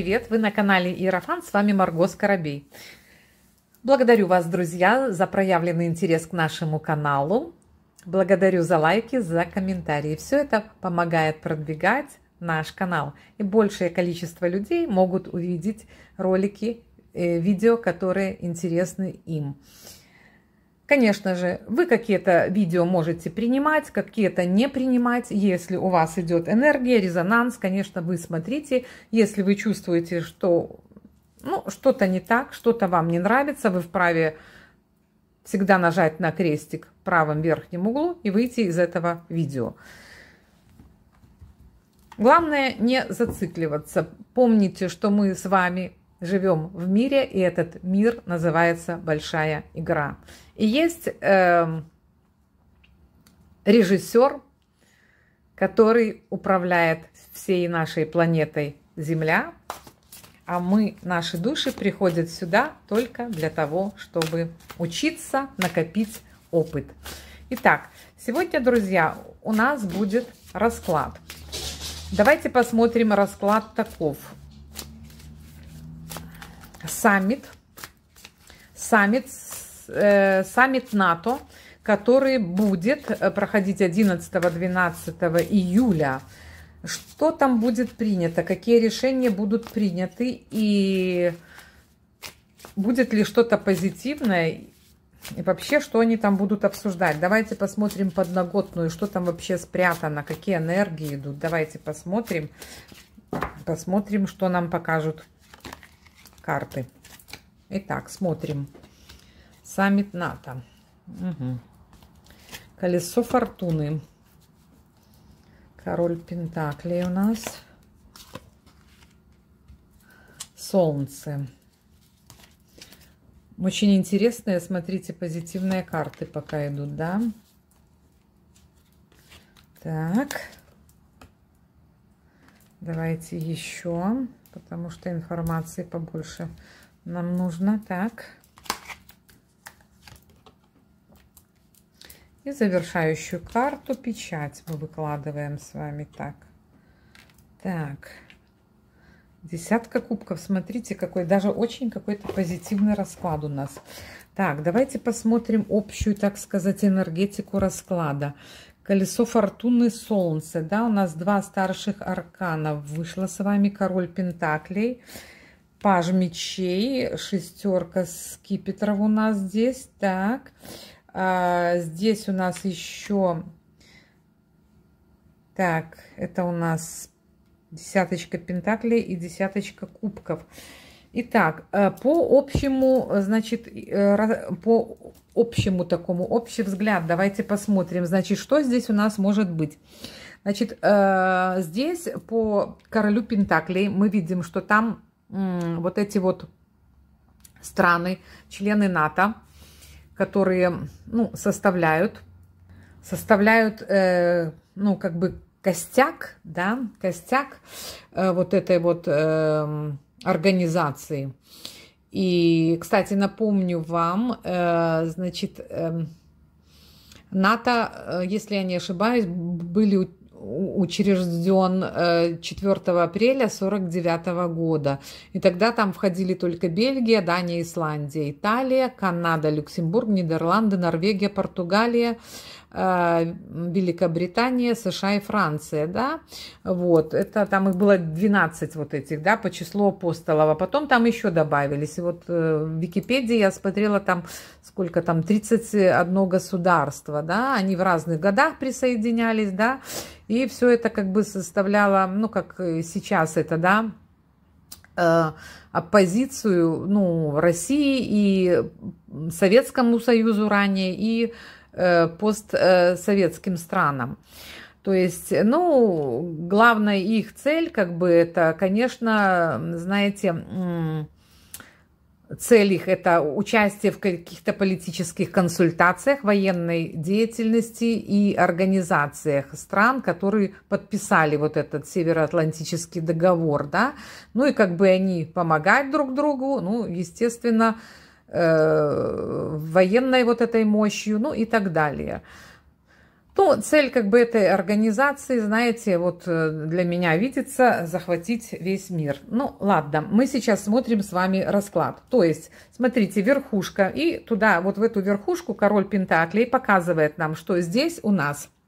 привет! Вы на канале Иерофан, с вами Марго Скоробей. Благодарю вас, друзья, за проявленный интерес к нашему каналу. Благодарю за лайки, за комментарии. Все это помогает продвигать наш канал. И большее количество людей могут увидеть ролики, э, видео, которые интересны им. Конечно же, вы какие-то видео можете принимать, какие-то не принимать. Если у вас идет энергия, резонанс, конечно, вы смотрите. Если вы чувствуете, что ну, что-то не так, что-то вам не нравится, вы вправе всегда нажать на крестик в правом верхнем углу и выйти из этого видео. Главное не зацикливаться. Помните, что мы с вами живем в мире, и этот мир называется большая игра. И есть э, режиссер, который управляет всей нашей планетой Земля, а мы, наши души, приходят сюда только для того, чтобы учиться, накопить опыт. Итак, сегодня, друзья, у нас будет расклад. Давайте посмотрим расклад таков саммит, саммит, э, саммит НАТО, который будет э, проходить 11-12 июля. Что там будет принято, какие решения будут приняты и будет ли что-то позитивное и вообще, что они там будут обсуждать. Давайте посмотрим подноготную, что там вообще спрятано, какие энергии идут. Давайте посмотрим, посмотрим, что нам покажут карты. Итак, смотрим. Саммит НАТО. Угу. Колесо фортуны. Король Пентаклей у нас. Солнце. Очень интересные, смотрите, позитивные карты пока идут, да? Так. Давайте еще потому что информации побольше нам нужно. Так. И завершающую карту печать мы выкладываем с вами так. Так. Десятка кубков. Смотрите, какой даже очень какой-то позитивный расклад у нас. Так, давайте посмотрим общую, так сказать, энергетику расклада. Колесо фортуны солнце. Да, у нас два старших аркана. Вышло с вами король пентаклей. Паж мечей, шестерка скипетров у нас здесь. Так, а, здесь у нас еще... Так, это у нас десяточка пентаклей и десяточка кубков. Итак, э, по общему, значит, э, по общему такому, общий взгляд, давайте посмотрим, значит, что здесь у нас может быть. Значит, э, здесь по королю Пентаклей мы видим, что там вот эти вот страны, члены НАТО, которые, ну, составляют, составляют, ну, как бы костяк, да, костяк вот этой вот организации. И, кстати, напомню вам, э, значит, э, НАТО, э, если я не ошибаюсь, были учрежден 4 апреля 1949 года. И тогда там входили только Бельгия, Дания, Исландия, Италия, Канада, Люксембург, Нидерланды, Норвегия, Португалия, Э, Великобритания, США и Франция, да, вот, это там их было 12 вот этих, да, по числу апостолов, а потом там еще добавились, и вот э, в Википедии я смотрела там, сколько там, 31 государство, да, они в разных годах присоединялись, да, и все это как бы составляло, ну, как сейчас это, да, э, оппозицию, ну, России и Советскому Союзу ранее, и Э, постсоветским странам. То есть, ну, главная их цель, как бы, это, конечно, знаете, цель их – это участие в каких-то политических консультациях, военной деятельности и организациях стран, которые подписали вот этот Североатлантический договор, да, ну и как бы они помогать друг другу, ну, естественно, Э, военной вот этой мощью, ну и так далее. Ну, цель как бы этой организации, знаете, вот э, для меня видится захватить весь мир. Ну, ладно, мы сейчас смотрим с вами расклад. То есть, смотрите, верхушка, и туда, вот в эту верхушку король Пентаклей показывает нам, что здесь у нас –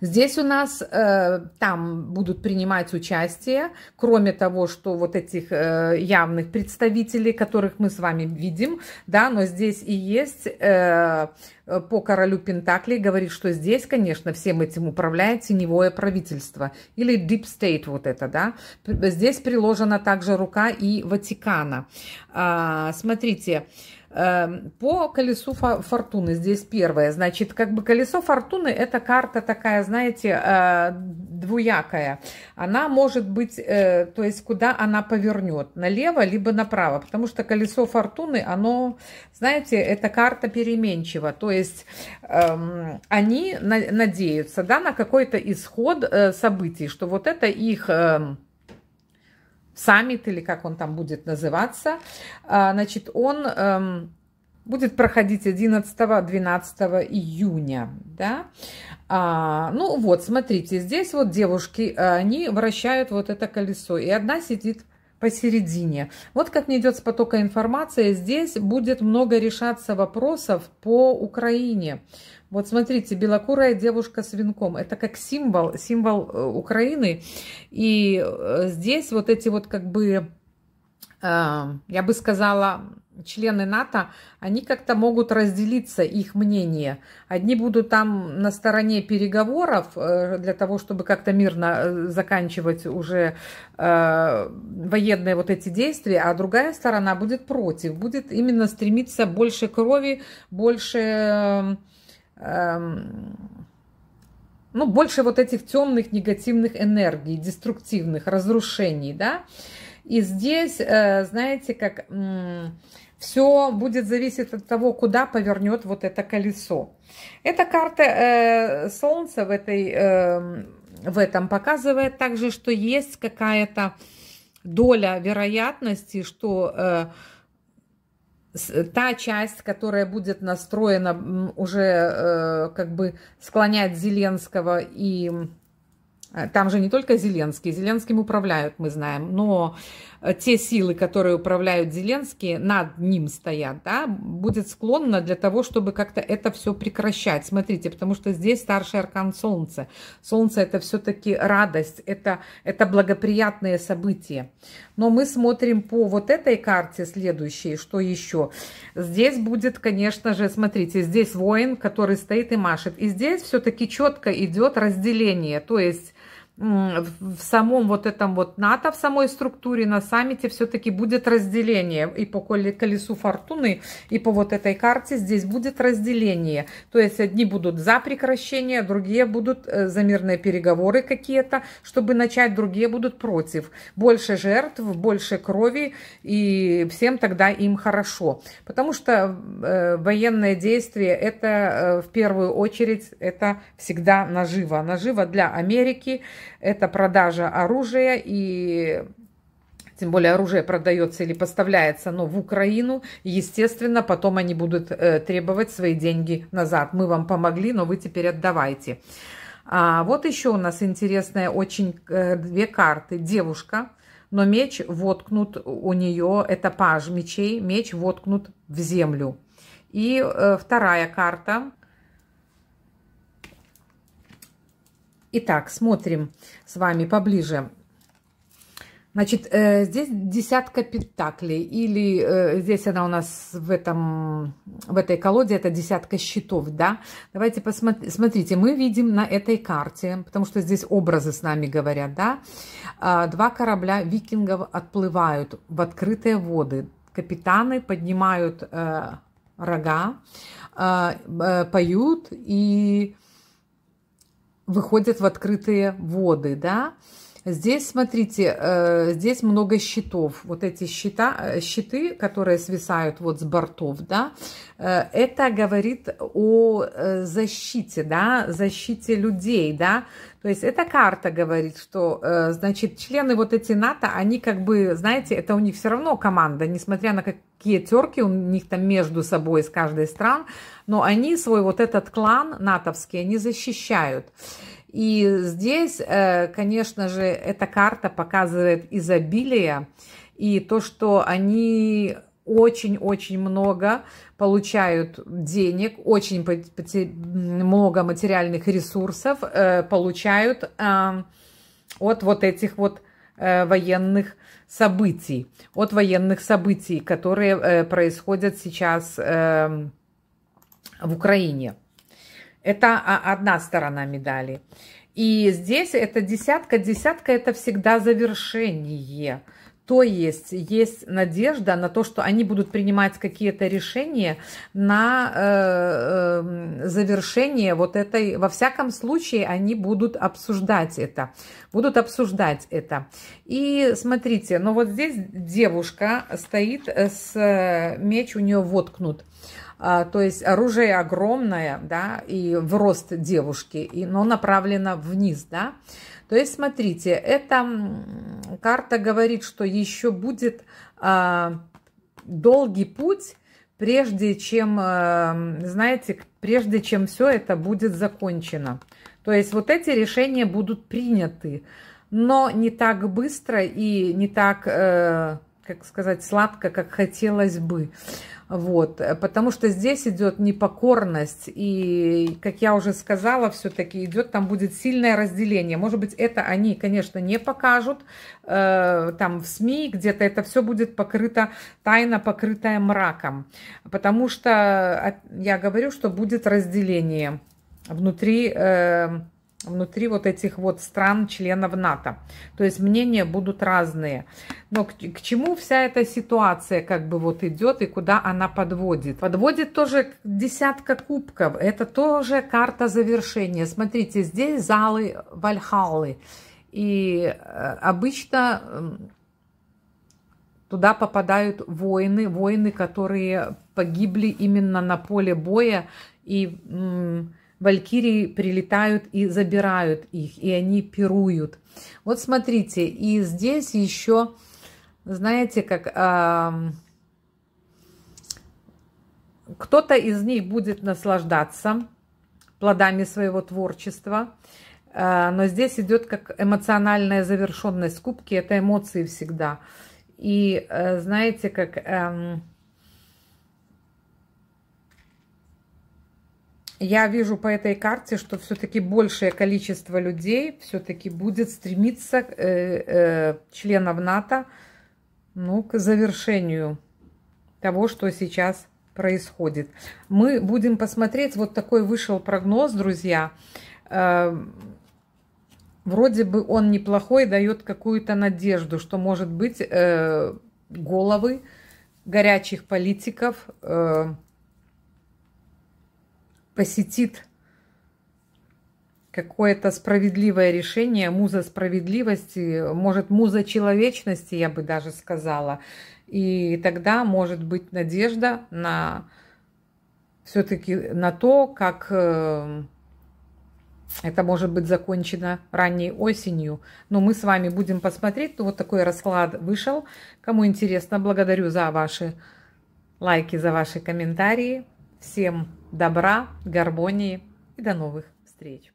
Здесь у нас э, там будут принимать участие, кроме того, что вот этих э, явных представителей, которых мы с вами видим, да, но здесь и есть э, по королю Пентаклей говорит, что здесь, конечно, всем этим управляет теневое правительство или Deep State вот это, да. Здесь приложена также рука и Ватикана. А, смотрите, Эм, по колесу фортуны здесь первое. Значит, как бы колесо фортуны это карта такая, знаете, э, двуякая. Она может быть, э, то есть куда она повернет, налево либо направо. Потому что колесо фортуны, оно, знаете, это карта переменчива. То есть эм, они надеются да, на какой-то исход э, событий, что вот это их эм, саммит, или как он там будет называться, а, значит, он эм, будет проходить 11-12 июня, да. А, ну вот, смотрите, здесь вот девушки, они вращают вот это колесо, и одна сидит посередине. Вот как мне идет с потока информации, здесь будет много решаться вопросов по Украине. Вот смотрите, белокурая девушка с венком. Это как символ, символ э, Украины. И э, здесь вот эти вот как бы, э, я бы сказала, члены НАТО, они как-то могут разделиться, их мнение. Одни будут там на стороне переговоров для того, чтобы как-то мирно заканчивать уже военные вот эти действия, а другая сторона будет против, будет именно стремиться больше крови, больше Эм, ну, больше вот этих темных негативных энергий, деструктивных, разрушений, да. И здесь, э, знаете, как все будет зависеть от того, куда повернет вот это колесо. Эта карта э, Солнца в, этой, э, в этом показывает также, что есть какая-то доля вероятности, что э, та часть, которая будет настроена уже э, как бы склонять Зеленского и э, там же не только Зеленский, Зеленским управляют, мы знаем, но те силы, которые управляют Зеленский, над ним стоят, да, будет склонна для того, чтобы как-то это все прекращать. Смотрите, потому что здесь старший аркан Солнца. Солнце это все-таки радость, это, это благоприятные события. Но мы смотрим по вот этой карте следующей, что еще. Здесь будет, конечно же, смотрите, здесь воин, который стоит и машет. И здесь все-таки четко идет разделение, то есть в самом вот этом вот НАТО, в самой структуре на саммите все-таки будет разделение. И по колесу фортуны, и по вот этой карте здесь будет разделение. То есть одни будут за прекращение, другие будут э, за мирные переговоры какие-то, чтобы начать, другие будут против. Больше жертв, больше крови, и всем тогда им хорошо. Потому что э, военные действия, это э, в первую очередь, это всегда наживо. Наживо для Америки, это продажа оружия и тем более оружие продается или поставляется, но в Украину, естественно, потом они будут э, требовать свои деньги назад. Мы вам помогли, но вы теперь отдавайте. А вот еще у нас интересная очень э, две карты. Девушка, но меч воткнут у нее, это паж мечей, меч воткнут в землю. И э, вторая карта – Итак, смотрим с вами поближе. Значит, э, здесь десятка пентаклей, или э, здесь она у нас в, этом, в этой колоде, это десятка щитов, да? Давайте посмотрите, смотрите, мы видим на этой карте, потому что здесь образы с нами говорят, да? Э, два корабля викингов отплывают в открытые воды. Капитаны поднимают э, рога, э, э, поют и выходят в открытые воды, да. Здесь, смотрите, э, здесь много щитов. Вот эти щита, э, щиты, которые свисают вот с бортов, да, э, это говорит о защите, да, защите людей, да. То есть эта карта говорит, что, значит, члены вот эти НАТО, они как бы, знаете, это у них все равно команда, несмотря на какие терки у них там между собой с каждой стран, но они свой вот этот клан натовский, они защищают. И здесь, э, конечно же, эта карта показывает изобилие и то, что они очень-очень много получают денег, очень много материальных ресурсов э, получают э, от вот этих вот военных событий, от военных событий, которые происходят сейчас в Украине. Это одна сторона медали. И здесь это десятка. Десятка – это всегда завершение. То есть есть надежда на то, что они будут принимать какие-то решения на э, э, завершение вот этой, во всяком случае, они будут обсуждать это, будут обсуждать это. И смотрите, ну вот здесь девушка стоит с меч у нее воткнут. А, то есть оружие огромное, да, и в рост девушки, и, но направлено вниз, да. То есть, смотрите, эта карта говорит, что еще будет а, долгий путь, прежде чем, а, знаете, прежде чем все это будет закончено. То есть вот эти решения будут приняты, но не так быстро и не так, э, как сказать, сладко, как хотелось бы. Вот, потому что здесь идет непокорность, и, как я уже сказала, все-таки идет, там будет сильное разделение. Может быть, это они, конечно, не покажут, э, там в СМИ где-то это все будет покрыто, тайно покрытое мраком, потому что я говорю, что будет разделение внутри э, внутри вот этих вот стран, членов НАТО. То есть мнения будут разные. Но к, к чему вся эта ситуация как бы вот идет и куда она подводит? Подводит тоже десятка кубков. Это тоже карта завершения. Смотрите, здесь залы Вальхаллы. И э, обычно туда попадают воины, воины, которые погибли именно на поле боя и валькирии прилетают и забирают их, и они пируют. Вот смотрите, и здесь еще, знаете, как э, кто-то из них будет наслаждаться плодами своего творчества, э, но здесь идет как эмоциональная завершенность кубки, это эмоции всегда. И э, знаете, как... Э, я вижу по этой карте, что все-таки большее количество людей все-таки будет стремиться, э, э, членов НАТО, ну, к завершению того, что сейчас происходит. Мы будем посмотреть, вот такой вышел прогноз, друзья. Э, вроде бы он неплохой, дает какую-то надежду, что, может быть, э, головы горячих политиков... Э, посетит какое-то справедливое решение, муза справедливости, может, муза человечности, я бы даже сказала. И тогда может быть надежда на все-таки на то, как э, это может быть закончено ранней осенью. Но мы с вами будем посмотреть. Вот такой расклад вышел. Кому интересно, благодарю за ваши лайки, за ваши комментарии. Всем добра, гармонии и до новых встреч!